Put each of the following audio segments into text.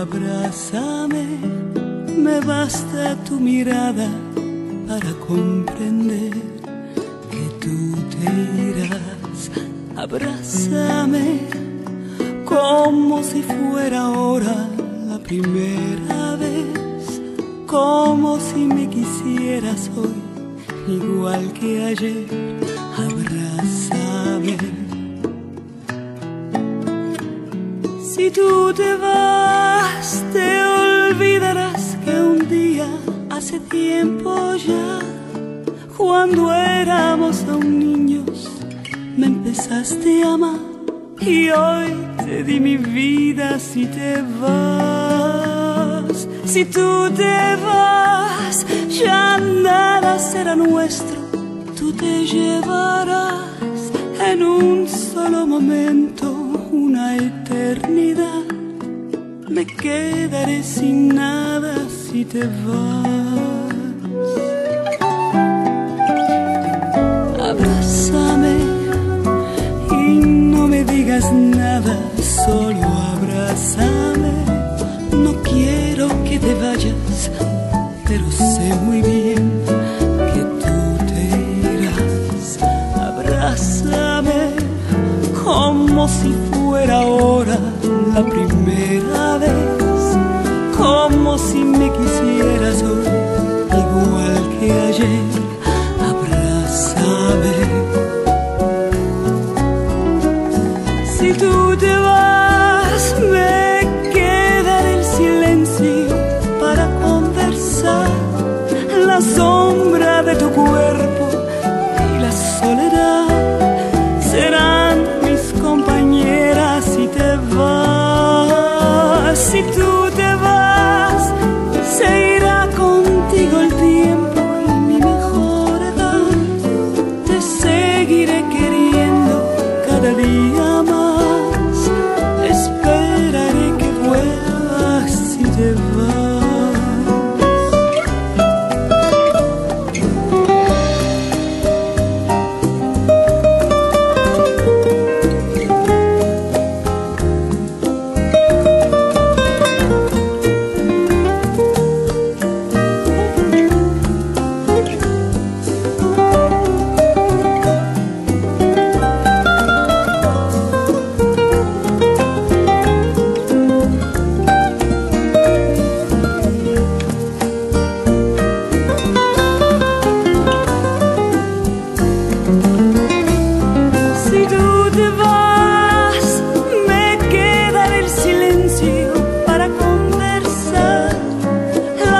Abrázame, me basta tu mirada para comprender que tú te irás. Abrázame como si fuera ahora la primera vez, como si me quisieras hoy, igual que ayer. Abrázame. Si tú te vas, te olvidarás que un día, hace tiempo ya, cuando éramos aún niños, me empezaste a amar y hoy te di mi vida si te vas. Si tú te vas, ya nada será nuestro, tú te llevarás en un solo momento Me quedaré sin nada si te vas. Abrázame y no me digas nada, solo abrázame. No quiero que te vayas, pero sé muy bien que tú te irás. Abrázame como si fuera ahora do.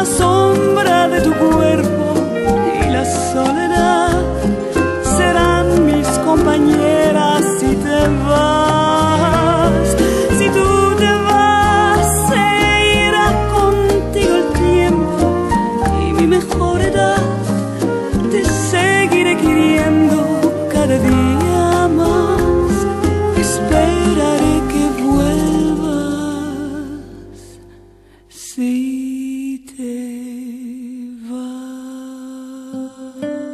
la sombra de tu cuerpo. 啊。